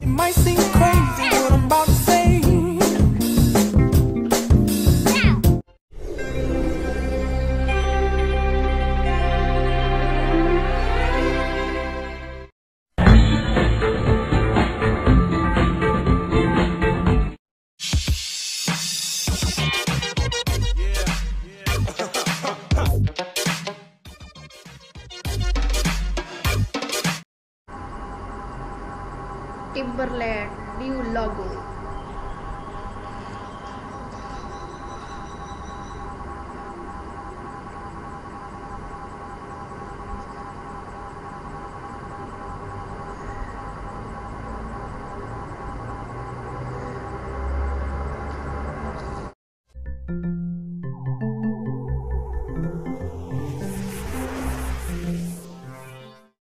It might seem Timberland new logo. Thank